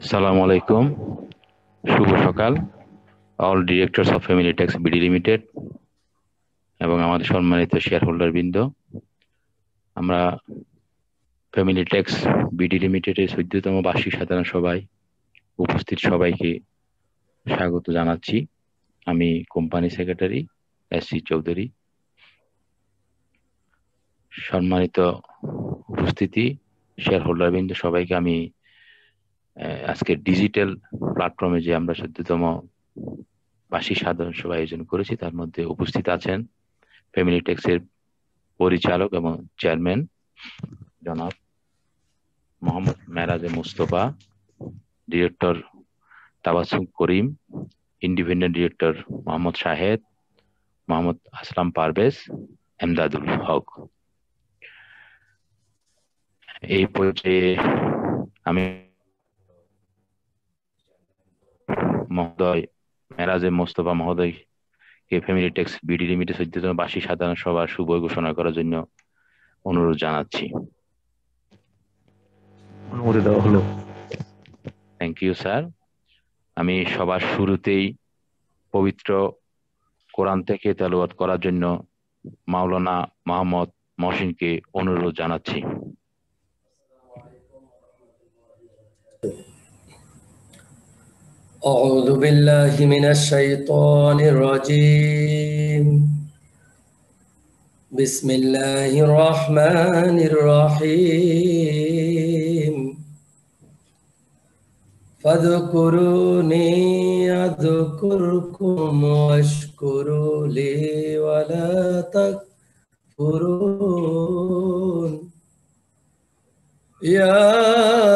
আসসালামু আলাইকুম। শুভ সকাল। All directors of family tax BD limited এবং আমাদের সম্মানিত শেয়ার হোল্ডার বৃন্দ আমরা ফ্যামিলি ট্যাক্স বিডি লিমিটেডের চোদ্দতম বার্ষিক সাধারণ সভায় উপস্থিত সবাইকে স্বাগত জানাচ্ছি। আমি company secretary S C Chowdhury. সম্মানিত উপস্থিতি শেয়ার হোল্ডার বৃন্দ সবাইকে আমি আজকে ডিজিটাল প্ল্যাটফর্মে যে আমরা সদ্যতম বার্ষিক সাধারণ সভা আয়োজন করেছি, তার মধ্যে উপস্থিত আছেন ফ্যামিলি ট্যাক্সের পরিচালক এবং চেয়ারম্যান জনাব Mohammad Meraje Mustafa director Tabassum Karim independent director Mohammad Shahed, Mohammad Aslam Parvez Emdadul Haque. এই পর্যায়ে আমি মহোদয় মেরাজে মোস্তফা মহোদয় কে ফ্যামিলি ট্যাক্স বিডি লিমিটেড চোদ্দতম বার্ষিক সাধারণ সভা শুভ ঘোষণা করার জন্য অনুরোধ জানাচ্ছি। অনুমতি দেওয়া হলো। থ্যাংক ইউ স্যার আমি সবার শুরুতেই পবিত্র কোরআন থেকে তেলাওয়াত করার জন্য মাওলানা মোহাম্মদ মহসিনকে অনুরোধ জানাচ্ছি। أعوذ بالله من الشيطان الرجيم. بسم الله الرحمن الرحيم. فاذكروني أذكركم واشكروا لي ولا تكفرون. يا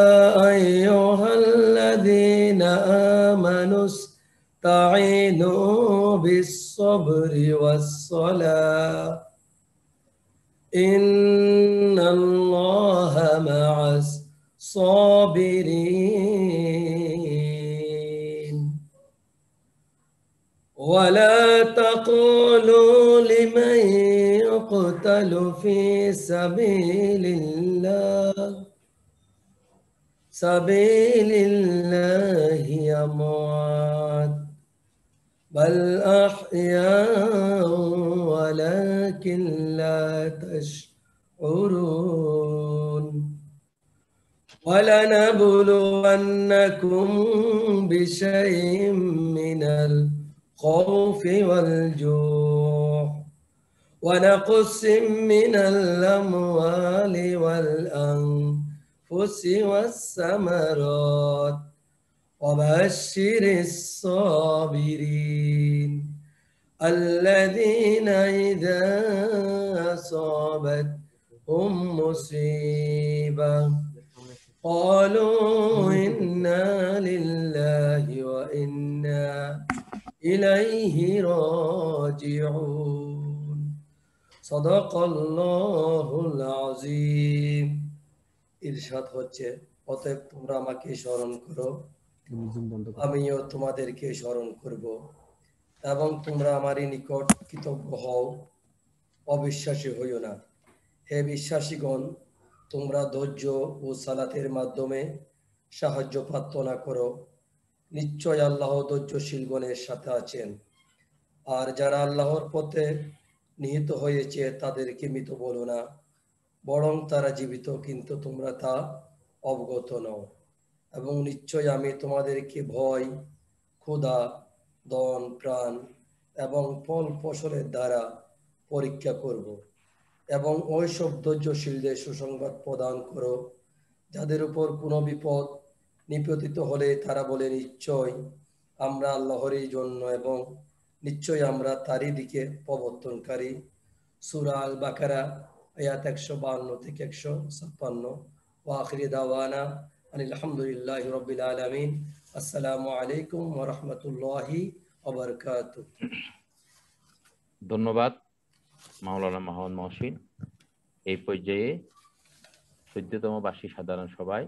استعينوا بالصبر والصلاة إن الله مع الصابرين ولا تقولوا لمن يقتل في سبيل الله سبيل الله أموات بل أحياء ولكن لا تشعرون ولنبلونكم بشيء من الخوف والجوع ونقص من الأموال والأنفس والثمرات وبشر الصابرين الذين إذا أصابتهم مصيبة قالوا إنا لله وإنا إليه راجعون صدق الله العظيم ইরশাদ হচ্ছে অতএব তোমরা আমাকে স্মরণ করো আমিও তোমাদেরকে স্মরণ করব। এবং তোমরা আমারই নিকট কৃতজ্ঞ হও। অবিশ্বাসী হইও না। হে বিশ্বাসীগণ, তোমরা ধৈর্য ও সালাতের মাধ্যমে সাহায্য প্রার্থনা করো। নিশ্চয় আল্লাহ ধৈর্যশীলগণের সাথে আছেন। আর যারা আল্লাহর পথে নিহিত হয়েছে, তাদেরকে মৃত বলো না। বরং তারা জীবিত, কিন্তু তোমরা তা অবগত নও। এবং নিশ্চয় আমি তোমাদেরকে ভয়, ক্ষুধা, দন, প্রাণ এবং ফল ফসলের দ্বারা পরীক্ষা করব। এবং ওইসব ধৈর্যশীলদের সুসংবাদ প্রদান করো, যাদের উপর কোনো বিপদ নিপতিত হলে তারা বলে, নিশ্চয় আমরা আল্লাহরই জন্য এবং নিশ্চয় আমরা তারই দিকে প্রবর্তনকারী। সুরা আল বাকারা আয়াত একশো বান্ন থেকে একশো ছাপ্পান্ন। ও আখরি দাওয়ানা আলহামদুলিল্লাহ রবিল আলমিন। আসসালামু আলাইকুম ওরহমতুল্লাহি ওবরকাত ধন্যবাদ মাওলানা মোহাম্মদ মহসিন। এই পর্যায়ে চোদ্দতম বার্ষিক সাধারণ সভায়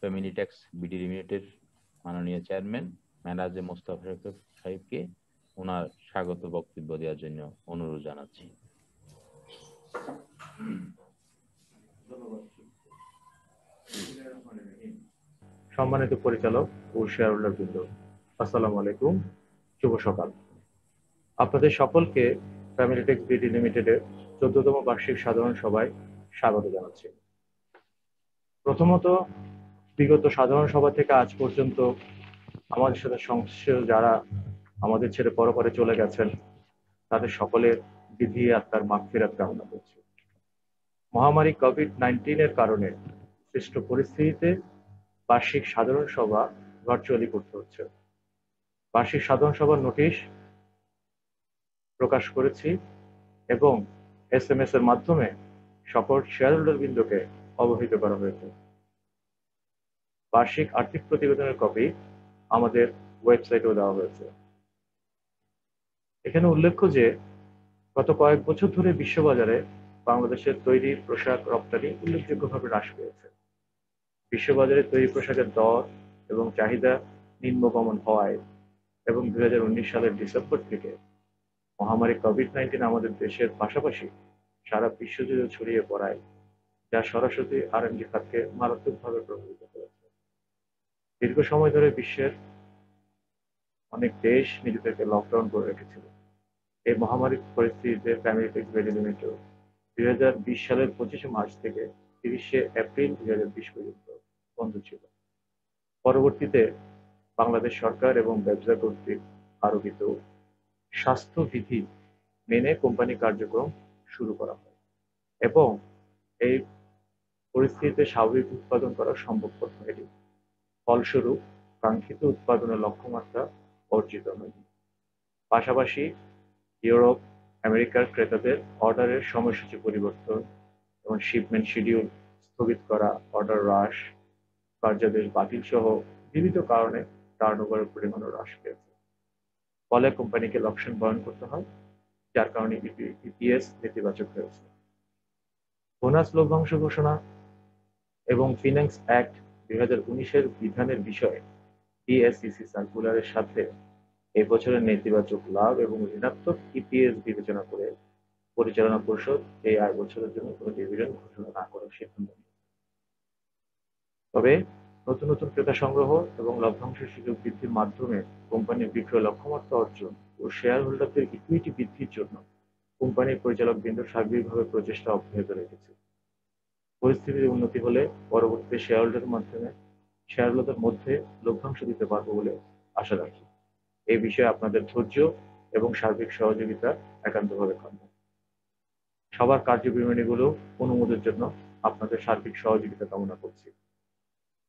ফ্যামিলি ট্যাক্স বিডি লিমিটেড মাননীয় চেয়ারম্যান মেরাজে মোস্তফা সাহেবকে ওনার স্বাগত বক্তব্য দেওয়ার জন্য অনুরোধ জানাচ্ছি। ধন্যবাদ। সম্মানিত পরিচালক ও শেয়ার হোল্ডার বৃন্দ, আসসালামু আলাইকুম, শুভ সকাল। আপনাদের সকলকে ফ্যামিলি টেক্স বিডি লিমিটেডের চোদ্দতম বার্ষিক সাধারণ সভায় স্বাগত জানাচ্ছি। প্রথমত, বিগত সাধারণ সভা থেকে আজ পর্যন্ত আমাদের সাথে সংশ্লিষ্ট যারা আমাদের ছেড়ে পরপরে চলে গেছেন, তাদের সকলের বিধি আত্মার মাগফিরাত কামনা করছি। মহামারী কোভিড নাইন্টিনের কারণে সৃষ্ট পরিস্থিতিতে বার্ষিক সাধারণ সভা ভার্চুয়ালি করতে হচ্ছে। বার্ষিক সাধারণ সভার নোটিশ প্রকাশ করেছি এবং এস এম এস এর মাধ্যমে সকল শেয়ার হোল্ডার বিন্দুকে অবহিত করা হয়েছে। বার্ষিক আর্থিক প্রতিবেদনের কপি আমাদের ওয়েবসাইটেও দেওয়া হয়েছে। এখানে উল্লেখ্য যে, গত কয়েক বছর ধরে বিশ্ববাজারে বাংলাদেশের তৈরি পোশাক রপ্তানি উল্লেখযোগ্যভাবে হ্রাস পেয়েছে। বিশ্ববাজারে তৈরি পোশাকের দর এবং চাহিদা নিম্নগমন হওয়ায় এবং দুই হাজার উনিশ সালের ডিসেম্বর থেকে মহামারী কোভিড নাইন্টিন আমাদের দেশের পাশাপাশি সারা বিশ্বজুড়ে ছড়িয়ে পড়ায়, যা সরাসরি আর এনডি খাতকে মারাত্মকভাবে প্রভাবিত করেছে। দীর্ঘ সময় ধরে বিশ্বের অনেক দেশ নিজেদেরকে লকডাউন করে রেখেছিল। এই মহামারীর পরিস্থিতিতে ফ্যামিলি টেক্স ভেরি লিমিটেড দুই সালের পঁচিশে মার্চ থেকে তিরিশে এপ্রিল দুই হাজার বিশ পর্যন্ত বন্ধ ছিল। পরবর্তীতে বাংলাদেশ সরকার এবং ব্যবসা কর্তৃক আরোপিত স্বাস্থ্যবিধি মেনে কোম্পানি কার্যক্রম শুরু করা হয় এবং এই পরিস্থিতিতে স্বাভাবিক উৎপাদন করা সম্ভবপর হয়নি। ফলস্বরূপ, কাঙ্ক্ষিত উৎপাদনের লক্ষ্যমাত্রা অর্জিত হয়নি। পাশাপাশি ইউরোপ, আমেরিকার ক্রেতাদের অর্ডারের সময়সূচি পরিবর্তন এবং শিপমেন্ট শিডিউল স্থগিত করা, অর্ডার হ্রাস কার্যাদেশ বাতিল সহ বিবিধ কারণে টার্নওভারের পরিমাণও হ্রাস পেয়েছে। ফলে কোম্পানিকে লক্ষণ বয়ন করতে হয়, যার কারণে ইপিএস নেতিবাচক হয়েছে। বোনাস লভ্যাংশ ঘোষণা এবং ফিনান্স অ্যাক্ট দুই হাজার উনিশের বিধানের বিষয়ে ডিএসসিসি সার্কুলারের সাথে এই বছরের নেতিবাচক লাভ এবং ঋণাত্মক ইপিএস বিবেচনা করে পরিচালনা পরিষদ এই আয় বছরের জন্য কোনো ডিভিডেন্ড ঘোষণা না করার সিদ্ধান্ত নিয়েছে। তবে নতুন নতুন ক্রেতা সংগ্রহ এবং লভ্যাংশের সুযোগ বৃদ্ধির মাধ্যমে কোম্পানির বিক্রয় লক্ষ্যমাত্রা অর্জন ও শেয়ার হোল্ডারদের ইকুইটি বৃদ্ধির জন্য কোম্পানির পরিচালক বৃন্দ সার্বিকভাবে প্রচেষ্টা অব্যাহত রেখেছে। পরিস্থিতির উন্নতি হলে পরবর্তীতে শেয়ার হোল্ডারের মাধ্যমে শেয়ার হোল্ডারদের মধ্যে লভ্যাংশ দিতে পারব বলে আশা রাখি। এই বিষয়ে আপনাদের ধৈর্য এবং সার্বিক সহযোগিতা একান্তভাবে কাম্য। সবার কার্যবিবরণীগুলো অনুমোদের জন্য আপনাদের সার্বিক সহযোগিতা কামনা করছি।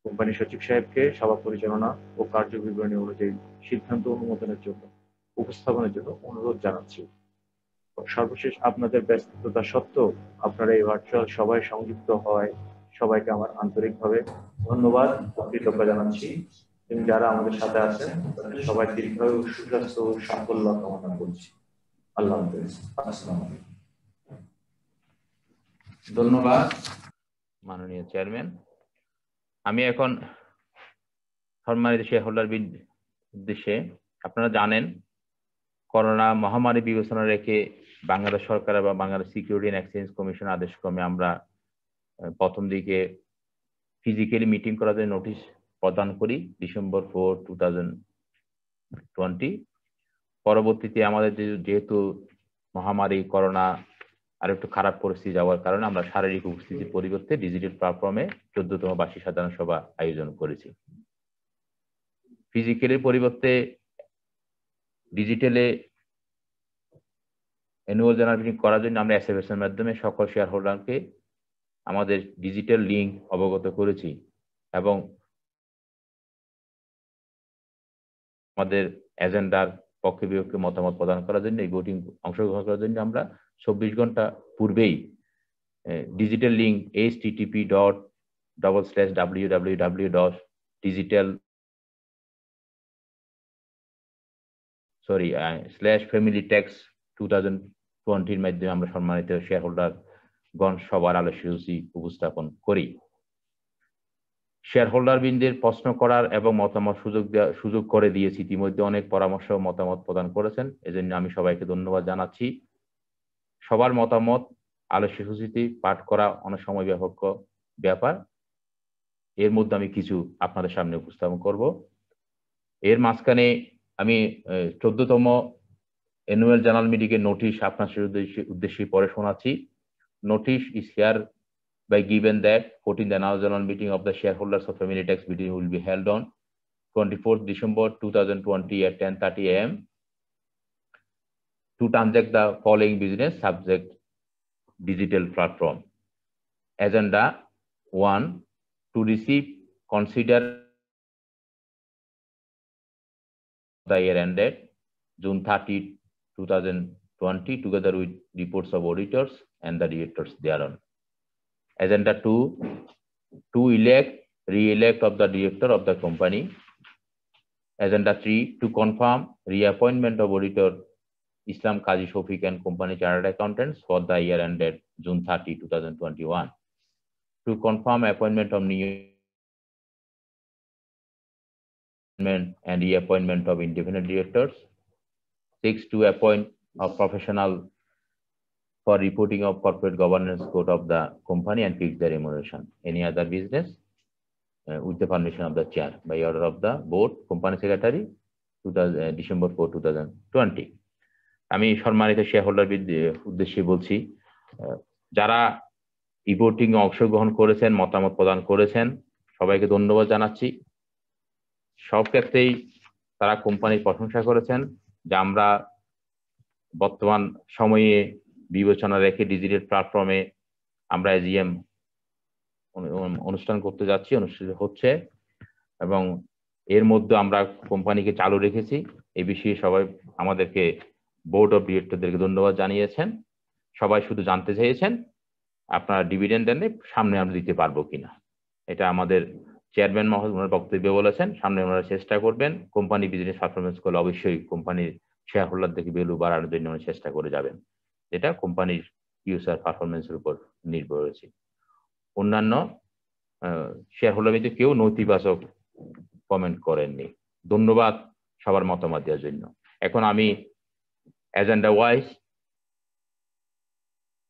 কোম্পানি সচিব সাহেবকে সভা পরিচালনা ও কার্যবিবরণী অনুযায়ী সিদ্ধান্ত অনুমোদনের জন্য উপস্থাপনের জন্য অনুরোধ জানাচ্ছি। সর্বশেষ আপনাদের ব্যস্ততা সত্ত্বেও আপনারা এই ভার্চুয়াল সভায় সংযুক্ত হওয়ায় সবাইকে আমার আন্তরিকভাবে ধন্যবাদ ও কৃতজ্ঞতা জানাচ্ছি। এবং যারা আমাদের সাথে আছেন সবাই দীর্ঘায়ু সুস্বাস্থ্য ও সাফল্য কামনা করছি। আল্লাহ হাফেজ। আসসালামু আলাইকুম। ধন্যবাদ। মাননীয় চেয়ারম্যান। আমি এখন সম্মানিত শেয়ার উদ্দেশ্যে আপনারা জানেন, করোনা মহামারী বিবেচনা রেখে বাংলাদেশ সরকার বা Bangladesh security and exchange commission আদেশ ক্রমে আমরা প্রথম দিকে ফিজিক্যালি মিটিং করার জন্য নোটিশ প্রদান করি December four two thousand twenty পরবর্তীতে আমাদের যেহেতু মহামারী, করোনা আর একটু খারাপ পরিস্থিতি যাওয়ার কারণে আমরা শারীরিক উপস্থিতির পরিবর্তে ডিজিটাল প্ল্যাটফর্মে চোদ্দতম বার্ষিক সাধারণ সভা আয়োজন করেছি। ফিজিক্যালের পরিবর্তে ডিজিটালে অ্যানুয়াল জেনারেল মিটিং করার জন্য আমরা এসএমএস এর মাধ্যমে সকল শেয়ার হোল্ডারকে আমাদের ডিজিটাল লিঙ্ক অবগত করেছি এবং আমাদের এজেন্ডার পক্ষে বিপক্ষে মতামত প্রদান করার জন্য, এই ভোটিং অংশগ্রহণ করার জন্য আমরা চব্বিশ ঘণ্টা পূর্বেই digital link H TTP dot double slash W W W dot digital sorry slash family tax two thousand টোয়েন্টির মাধ্যমে আমরা সম্মানিত শেয়ার হোল্ডার গণ সবার আলোচনা উপস্থাপন করি। শেয়ার হোল্ডার বিনদের প্রশ্ন করার এবং মতামত সুযোগ সুযোগ করে দিয়েছি। ইতিমধ্যে অনেক পরামর্শ মতামত প্রদান করেছেন। এজন্য আমি সবাইকে ধন্যবাদ জানাচ্ছি। সবার মতামত আলোচ্য সূচিতে পাঠ করা অনেক সময় ব্যাপক ব্যাপার। এর মধ্যে আমি কিছু আপনাদের সামনে উপস্থাপন করব। এর মাঝখানে আমি চোদ্দতম অ্যানুয়াল জার্নাল মিটিংয়ের নোটিশ আপনার উদ্দেশ্যে উদ্দেশ্যে পরে শোনাচ্ছি। Notice is here by given that 14th annual general meeting of the shareholders of Family Tax BD will be held on 24th December 2020 at 10:30 a.m. to transact the following business subject digital platform. Agenda one to receive, consider the year ended June 30, 2020, together with reports of auditors and the directors thereon. Agenda two, to elect, re-elect of the director of the company. Agenda three, to confirm reappointment of auditor Islam Kazi Shofik and Company Chartered Accountants for the year ended June 30, 2021. To confirm appointment of new and reappointment of independent directors. Six, to appoint a professional for reporting of corporate governance code of the company and fix the remuneration. Any other business uh, with the permission of the chair by order of the board, company secretary, 2000, uh, December 4, 2020. আমি সম্মানিত share holder উদ্দেশ্যে বলছি যারা reporting অংশগ্রহণ করেছেন মতামত প্রদান করেছেন সবাইকে ধন্যবাদ জানাচ্ছি সব ক্ষেত্রেই তারা কোম্পানির প্রশংসা করেছেন যে আমরা বর্তমান সময়ে বিবেচনা রেখে ডিজিটাল প্ল্যাটফর্মে আমরা এজিএম অনুষ্ঠান করতে যাচ্ছি, অনুষ্ঠিত হচ্ছে এবং এর মধ্যে আমরা কোম্পানিকে চালু রেখেছি। এই বিষয়ে সবাই আমাদেরকে বোর্ড অফ ডিরেক্টরদেরকে ধন্যবাদ জানিয়েছেন। সবাই শুধু জানতে চেয়েছেন, আপনারা ডিভিডেন্ড এনে সামনে আমরা দিতে পারব কিনা। এটা আমাদের চেয়ারম্যান মহোদয়, ওনার বক্তব্যে বলেছেন, সামনে ওনারা চেষ্টা করবেন। কোম্পানি বিজনেস পারফরমেন্স করলে অবশ্যই কোম্পানির শেয়ার হোল্ডার থেকে ভ্যালু বাড়ানোর জন্য চেষ্টা করে যাবেন। যেটা কোম্পানির ইউজার পারফরমেন্সের উপর নির্ভর রয়েছে। অন্যান্য শেয়ার হোল্ডার মধ্যে কেউ নৈতিবাচক কমেন্ট করেননি। ধন্যবাদ সবার মতামত দেওয়ার জন্য। এখন আমি এজেন্ডা ওয়াইজ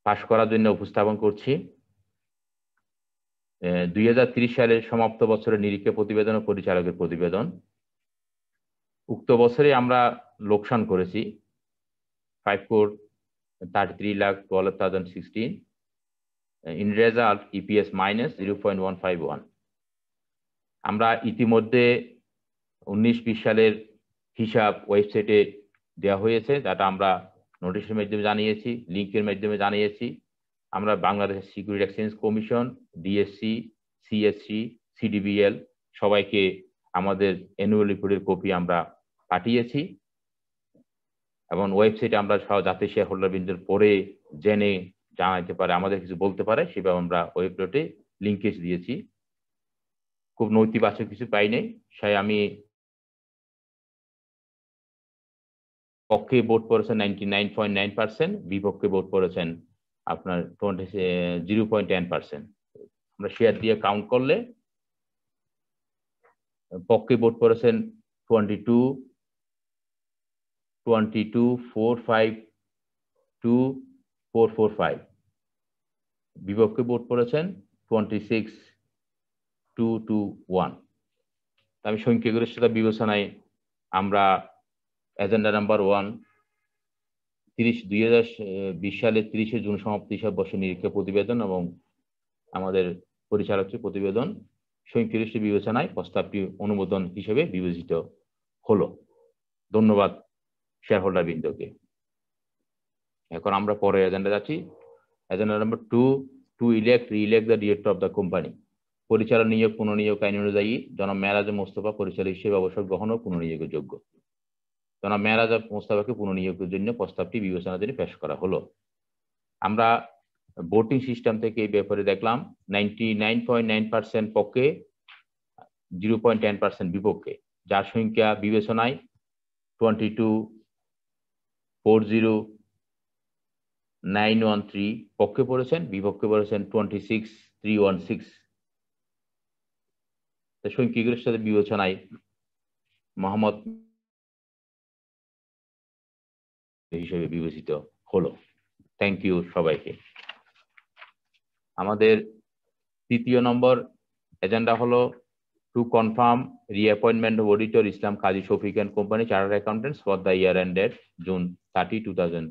পাশ করার জন্য উপস্থাপন করছি। দুই হাজার সালের সমাপ্ত বছরের নিরীক্ষা প্রতিবেদন ও পরিচালকের প্রতিবেদন। উক্ত বছরে আমরা লোকসান করেছি। Five crore thirty three lakh twelve thousand sixteen in result EPS minus zero point one five one আমরা ইতিমধ্যে উনিশ বিশ সালের হিসাব ওয়েবসাইটে দেওয়া হয়েছে, যেটা আমরা নোটিশের মাধ্যমে জানিয়েছি, লিঙ্কের মাধ্যমে জানিয়েছি। আমরা বাংলাদেশের security exchange commission DSC CSC CDBL সবাইকে আমাদের অ্যানুয়াল রিপোর্টের কপি আমরা পাঠিয়েছি। এবং ওয়েবসাইটে আমরা যাতে শেয়ার হোল্ডার বিন্দুর পরে জেনে জানাইতে পারে, আমাদের কিছু বলতে পারে সেভাবে আমরা ওয়েবসাইটে লিঙ্কেজ দিয়েছি। খুব নৈতিবাচক কিছু পাই নাই, সাই আমি পক্ষে ভোট করেছেন ninety nine point nine percent বিপক্ষে ভোট করেছেন আপনার twenty zero point ten percent আমরা শেয়ার দিয়ে কাউন্ট করলে, পক্ষে ভোট করেছেন টোয়েন্টি টু 22452445 বিভবকে বোর্ড পড়েছেন 26221 আমি সংখ্যাগরিষ্ঠতা বিবেচনায় আমরা এজেন্ডা নাম্বার ওয়ান তিরিশ দুই হাজার বিশ সালের তিরিশে জুন সমাপ্তি হিসাব বর্ষ নিরীক্ষা প্রতিবেদন এবং আমাদের পরিচালক প্রতিবেদন সংশ্লিষ্ট বিবেচনায় প্রস্তাবটি অনুমোদন হিসেবে বিবেচিত হলো। ধন্যবাদ। শেয়ার হোল্ডার বৃন্দকে এখন আমরা পরে এজেন্ডা যাচ্ছি agenda number two to elect reelect the director of the company পরিচালন নিয়োগ, পুনর্নিয়োগ আইন অনুযায়ী জনাব মেয়ারাজ মোস্তফা পরিচালক হিসেবে অবসর গ্রহণ ও পুনর্নিয়োগের যোগ্য। জনাব মেয়ারাজ মোস্তফাকে পুনর্নিয়োগের জন্য প্রস্তাবটি বিবেচনার জন্য পেশ করা হলো। আমরা ভোটিং সিস্টেম থেকে এই ব্যাপারে দেখলাম ninety nine point nine percent পক্ষে জিরো পয়েন্ট টেন পার্সেন্ট বিপক্ষে। যার সংখ্যা বিবেচনায় twenty two four zero nine one three, পক্ষে পড়েছেন, বিপক্ষে পড়েছেন twenty six three one six সংখ্যাগরিষ্ঠ সাথে বিবেচনায় মোহাম্মদ হিসেবে বিবেচিত হলো। থ্যাংক ইউ সবাইকে। আমাদের তৃতীয় নম্বর এজেন্ডা হলো of auditor Islam Kazi Shafiq and company chartered accountants for the year ended June thirty two thousand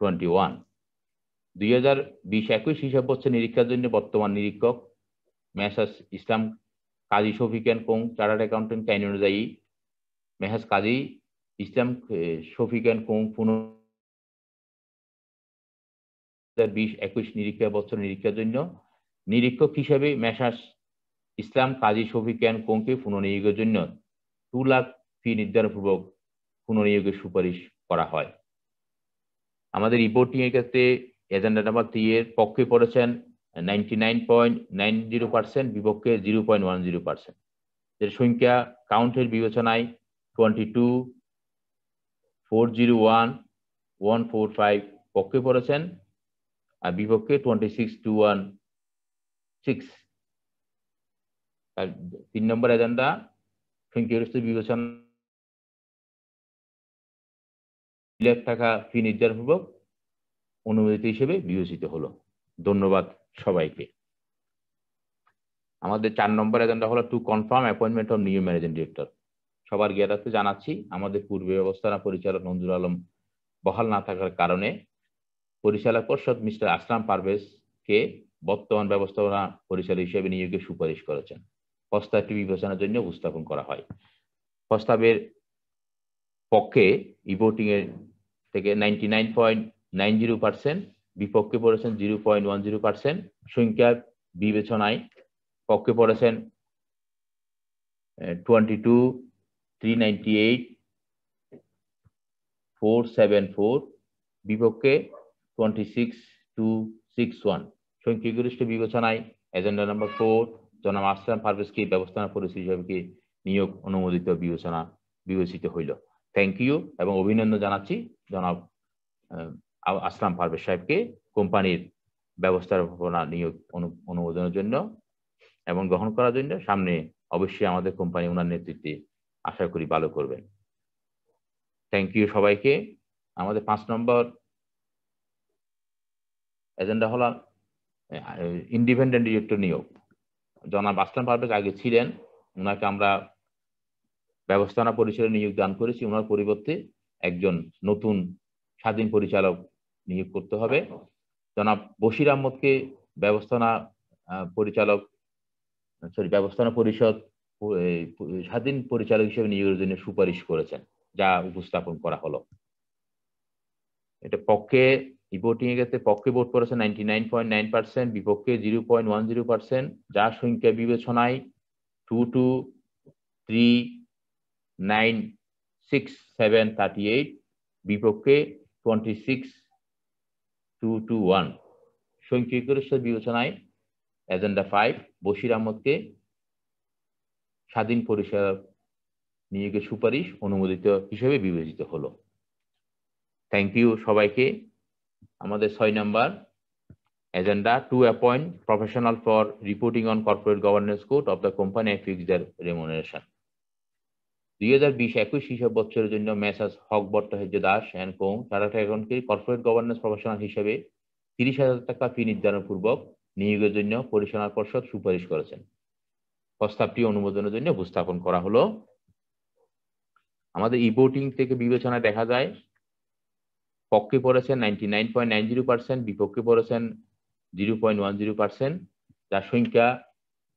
twenty one দুই হাজার বিশ একুশ হিসাব নিরীক্ষার জন্য বর্তমান নিরীক্ষক Messrs Islam Kazi Shafiq co, chartered accountant আইন অনুযায়ী মেহাজ কাজী ইসলাম শফিক অ্যান্ড কোং পুনঃ বিশ একুশ নিরীক্ষা বছর নিরীক্ষার জন্য নিরীক্ষক হিসেবে মেসাস ইসলাম কাজী শফিক অ্যান্ড কোংকে পুনর্নিয়োগের জন্য টু লাখ ফি নির্ধারণপূর্বক পুনর্নিয়োগের সুপারিশ করা হয়। আমাদের রিপোর্টিং এর ক্ষেত্রে এজেন্ডা নাম্বার থ্রি এর পক্ষে পড়েছেন ninety nine point nine zero percent বিপক্ষে zero point one zero percent এর সংখ্যা কাউন্টের বিবেচনায় twenty two four zero one one four five পক্ষে পড়েছেন, আর বিপক্ষে twenty six two one six আর তিন নম্বর এজেন্ডা সংখ্যাগরিষ্ঠ বিবেচনা লাখ টাকা ফি নির্ধারণপূর্বক অনুমোদিত হিসেবে বিবেচিত হলো। ধন্যবাদ সবাইকে। আমাদের চার নম্বর এজেন্ডা হলো to confirm appointment of new managing director সবার জ্ঞাতার্থে জানাচ্ছি, আমাদের পূর্বে ব্যবস্থাপনা পরিচালক নজরুল আলম বহাল না থাকার কারণে পরিচালক পর্ষদ মিস্টার আসলাম পারভেজকে বর্তমান ব্যবস্থাপনা পরিচালক হিসেবে নিয়োগের সুপারিশ করেছেন। প্রস্তাবটি বিবেচনার জন্য উপস্থাপন করা হয়। প্রস্তাবের পক্ষে ইভোটিং এর থেকে ninety nine point nine zero percent বিপক্ষে পড়েছেন zero point one zero percent সংখ্যা বিবেচনায় পক্ষে পড়েছেন twenty two three ninety eight four seven four বিপক্ষে twenty six two six one সংখ্যাগরিষ্ঠ বিবেচনায় এজেন্ডা নাম্বার ফোর জনাব আসলাম পারভেজকে ব্যবস্থাপনা পরিস্থিতি হিসাবে নিয়োগ অনুমোদিত বিবেচনা বিবেচিত হইল? থ্যাংক ইউ এবং অভিনন্দন জানাচ্ছি জনাব আসলাম পারভেজ সাহেবকে কোম্পানির ব্যবস্থাপনা নিয়োগ অনুমোদনের জন্য এবং গ্রহণ করার জন্য। সামনে অবশ্যই আমাদের কোম্পানি ওনার নেতৃত্বে আশা করি ভালো করবেন। থ্যাংক ইউ সবাইকে। আমাদের পাঁচ নম্বর এজেন্ডা হলো ইন্ডিপেন্ডেন্ট ডিরেক্টর নিয়োগ। জনাব আসলাম পারভেজ আগে ছিলেন ওনাকে আমরা ব্যবস্থাপনা পরিচালক নিয়োগ দান করেছি ওনার পরিবর্তে একজন নতুন স্বাধীন পরিচালক নিয়োগ করতে হবে। জনাব বশির আহমদকে ব্যবস্থাপনা পরিচালক, সরি, ব্যবস্থাপনা পরিষদ স্বাধীন পরিচালক হিসেবে নিয়োগের জন্য সুপারিশ করেছেন, যা উপস্থাপন করা হলো। এটা পক্ষে রিপোর্টিং এর ক্ষেত্রে পক্ষে ভোট করেছে ninety nine point nine percent বিপক্ষে zero point one zero percent যার সংখ্যা বিবেচনায় two two three nine six seven thirty eight বিপক্ষে twenty six two two one সংখ্যাগরিষ্ঠ বিবেচনায় এজেন্ডা ফাইভ বশির আহমদকে স্বাধীন পরিষদ নিয়োগের সুপারিশ অনুমোদিত হিসেবে বিবেচিত হলো। থ্যাংক ইউ সবাইকে। আমাদের ছয় নম্বর, agenda to appoint professional for reporting on corporate governance code of the company fix their remuneration দুই হাজার বিশ একুশ হিসাব বছরের জন্য messrs Haque Bhattacharya Das and co chartered অ্যাকাউন্টকে কর্পোরেট গভর্নেন্স প্রফেশনাল হিসেবে তিরিশ হাজার টাকা ফি নির্ধারণ পূর্বক নিয়োগের জন্য পরিচালনা পর্ষদ সুপারিশ করেছেন। প্রস্তাবটি অনুমোদনের জন্য উপস্থাপন করা হলো। আমাদের ই বোটিং থেকে বিবেচনায় দেখা যায় পক্ষে পড়েছেন ninety nine point nine percent বিপক্ষে পড়েছেন zero point one zero percent যার সংখ্যা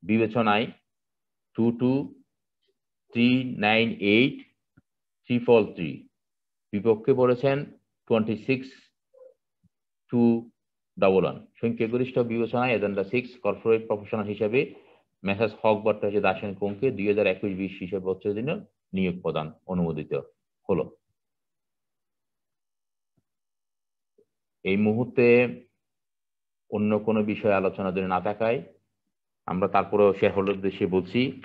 বিবেচনায় two two three nine eight three three বিপক্ষে পড়েছেন twenty six two double one সংখ্যাগরিষ্ঠ বিবেচনায় এজেন্ডা সিক্স কর্পোরেট প্রফেশনাল হিসেবে মেসাজ হক ভট্টাচার্য দাসেন কোংকে দুই হাজার একুশ বিশ হিসেবে বছরের জন্য নিয়োগ প্রদান অনুমোদিত হলো। এই মুহূর্তে অন্য কোনো বিষয়ে আলোচনা যদি না থাকায় আমরা তারপরেও শেয়ার হোল্ডার দেশে বলছি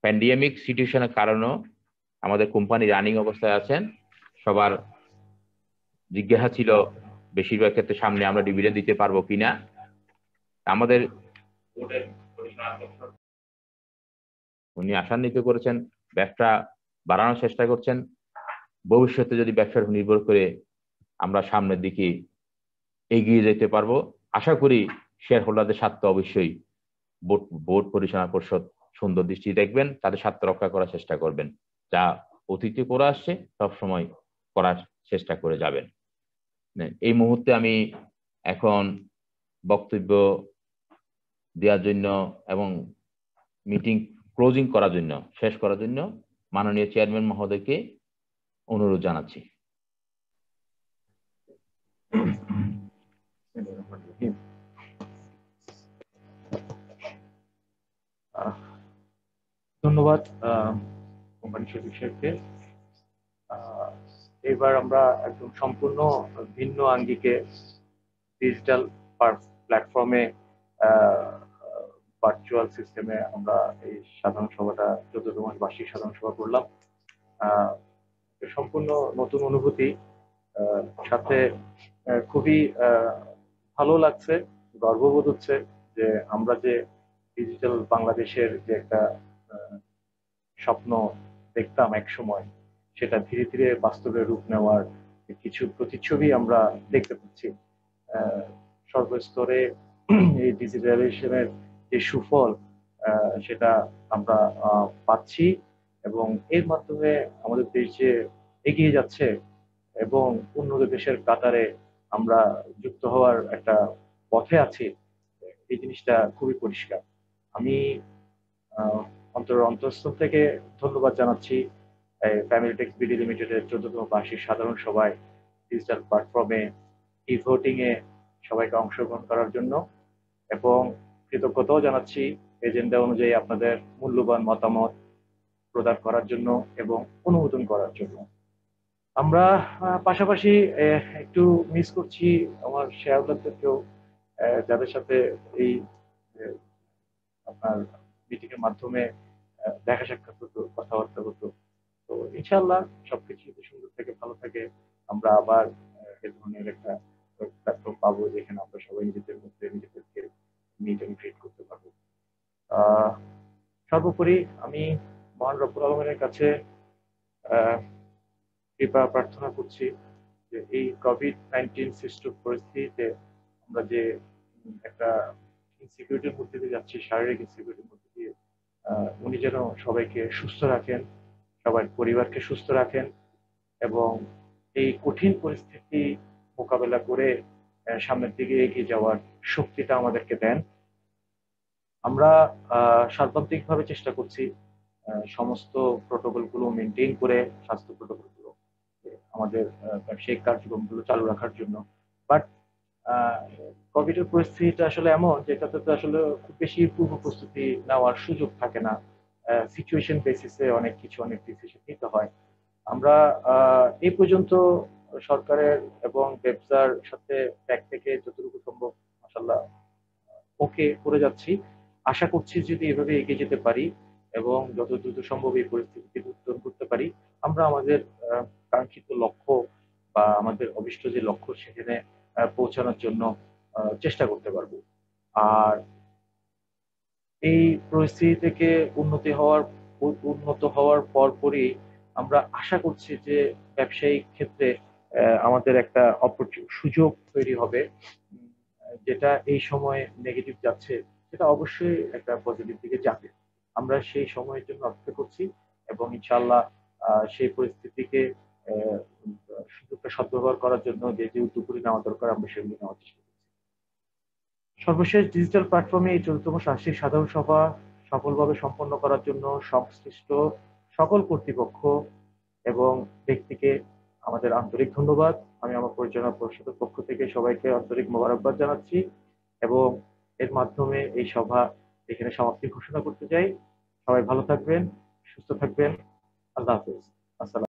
প্যান্ডিয়ামিক সিচুয়েশনের কারণেও আমাদের কোম্পানি রানিং অবস্থায় আছেন। সবার জিজ্ঞাসা ছিল, বেশিরভাগ ক্ষেত্রে সামনে আমরা ডিভিডেন্ড দিতে পারব কিনা। আমাদের উনি আশান্বিত করেছেন, ব্যবসা বাড়ানোর চেষ্টা করছেন। ভবিষ্যতে যদি ব্যবসার নির্ভর করে আমরা সামনের দিকে এগিয়ে যেতে পারব। আশা করি শেয়ার হোল্ডারদের স্বার্থ অবশ্যই বোর্ড বোর্ড পরিচালনা পরিষদ সুন্দর দৃষ্টি দেখবেন, তাদের স্বার্থ রক্ষা করার চেষ্টা করবেন। যা অতীতে করে আসছে সবসময় করার চেষ্টা করে যাবেন। এই মুহূর্তে আমি এখন বক্তব্য দেওয়ার জন্য এবং মিটিং ক্লোজিং করার জন্য, শেষ করার জন্য মাননীয় চেয়ারম্যান মহোদয়কে অনুরোধ জানাচ্ছি। ধন্যবাদ কোম্পানি সাহেবকে এবার আমরা একদম সম্পূর্ণ ভিন্ন আঙ্গিকে ডিজিটাল প্ল্যাটফর্মে ভার্চুয়াল সিস্টেমে আমরা এই সাধারণ সভাটা চোদ্দতম বার্ষিক সাধারণ সভা করলাম। সম্পূর্ণ নতুন অনুভূতি। সাথে খুবই ভালো লাগছে, গর্ববোধ হচ্ছে যে আমরা যে ডিজিটাল বাংলাদেশের যে একটা স্বপ্ন দেখতাম এক সময়, সেটা ধীরে ধীরে বাস্তবে রূপ নেওয়ার কিছু প্রতিচ্ছবি আমরা দেখতে পাচ্ছি। সর্বস্তরে এই ডিজিটালাইজেশনের যে সুফল সেটা আমরা পাচ্ছি এবং এর মাধ্যমে আমাদের দেশ যে এগিয়ে যাচ্ছে এবং উন্নত দেশের কাতারে আমরা যুক্ত হওয়ার একটা পথে আছি, এই জিনিসটা খুবই পরিষ্কার। আমি অন্তর অন্তঃস্থল থেকে ধন্যবাদ জানাচ্ছি ফ্যামিলি টেক্স বিডি লিমিটেডের চোদ্দতম বার্ষিক সাধারণ সভায় ডিজিটাল প্ল্যাটফর্মে ই ভোটিং এ সবাইকে অংশগ্রহণ করার জন্য এবং কৃতজ্ঞতাও জানাচ্ছি এজেন্ডা অনুযায়ী আপনাদের মূল্যবান মতামত প্রদান করার জন্য এবং অনুমোদন করার জন্য। আমরা পাশাপাশি একটু মিস করছি আমার শেয়ারদারদেরকেও যাদের সাথে এই আপনার মিটিং এর মাধ্যমে দেখা সাক্ষাৎ হতো, কথাবার্তা হতো। তো ইনশাল্লাহ সবকিছু যদি সুন্দর থেকে, ভালো থাকে, আমরা আবার এ ধরনের একটা প্ল্যাটফর্ম পাবো যেখানে আমরা সবাই নিজেদের মধ্যে নিজেদেরকে মিট এন্ড ট্রিট করতে পারব। সর্বোপরি আমি মহান রব্বুল আলমের কাছে কৃপা প্রার্থনা করছি যে এই কোভিড নাইন্টিন সৃষ্ট পরিস্থিতিতে আমরা যে একটা ইনসিকিউরিটির মধ্যে দিয়ে যাচ্ছি, শারীরিক ইনসিকিউরিটির মধ্যে দিয়ে। উনি যেন সবাইকে সুস্থ রাখেন, সবার পরিবারকে সুস্থ রাখেন এবং এই কঠিন পরিস্থিতি মোকাবেলা করে সামনের দিকে এগিয়ে যাওয়ার শক্তিটা আমাদেরকে দেন। আমরা সার্বাধিকভাবে চেষ্টা করছি সমস্ত প্রোটোকলগুলো মেনটেন করে, স্বাস্থ্য প্রোটোকলগুলো, আমাদের ব্যবসায়িক কার্যক্রমগুলো চালু রাখার জন্য। বাট কোভিড এর পরিস্থিতিটা আসলে এমন যেটাতে তো আসলে খুব বেশি পূর্ব প্রস্তুতি নেওয়ার সুযোগ থাকে না। সিচুয়েশন বেসিসে অনেক কিছু, অনেক ডিসিশন নিতে হয়। আমরা এই পর্যন্ত সরকারের এবং ব্যবসার সাথে ব্যাগ থেকে যতটুকু সম্ভব মাসাল্লাহ ওকে করে যাচ্ছি। আশা করছি যদি এভাবে এগিয়ে যেতে পারি এবং যত দ্রুত সম্ভব এই পরিস্থিতিকে উত্তরণ করতে পারি, আমরা আমাদের কাঙ্ক্ষিত লক্ষ্য বা আমাদের অভিষ্ট যে লক্ষ্য সেখানে পৌঁছানোর জন্য চেষ্টা করতে পারব। আর এই পরিস্থিতি থেকে উন্নতি হওয়ার উন্নত হওয়ার পরপরই আমরা আশা করছি যে ব্যবসায়িক ক্ষেত্রে আমাদের একটা সুযোগ তৈরি হবে। যেটা এই সময়ে নেগেটিভ যাচ্ছে, সেটা অবশ্যই একটা পজিটিভ দিকে যাবে। আমরা সেই সময়ের জন্য অপেক্ষা করছি এবং ইনশাল্লাহ সেই পরিস্থিতিকে সুযোগটা সদ্ব্যবহার করার জন্য যে যে উদ্যোগগুলি নেওয়া দরকার, আমরা সেগুলি নেওয়ার চেষ্টা সর্বশেষ ডিজিটাল প্ল্যাটফর্মে এই চতুর্থম বার্ষিক সাধারণ সভা সফলভাবে সম্পন্ন করার জন্য সংশ্লিষ্ট সকল কর্তৃপক্ষ এবং ব্যক্তিকে আমাদের আন্তরিক ধন্যবাদ। আমি আমার পরিচালনা পরিষদের পক্ষ থেকে সবাইকে আন্তরিক মোবারকবাদ জানাচ্ছি এবং এর মাধ্যমে এই সভা এখানে সমাপ্তি ঘোষণা করতে চাই। সবাই ভালো থাকবেন, সুস্থ থাকবেন। আল্লাহ হাফিজ। আসসালাম